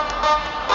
啊